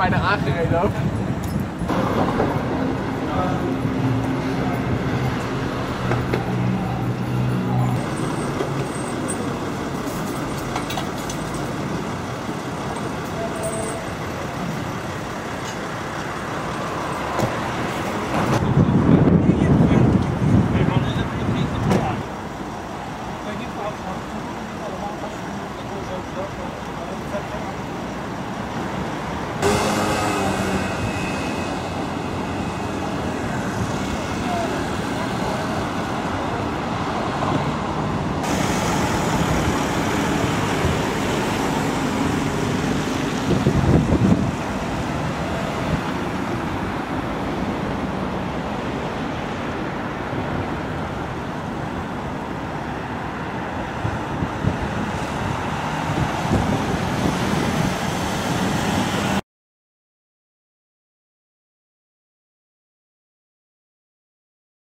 bijna aangereden ook.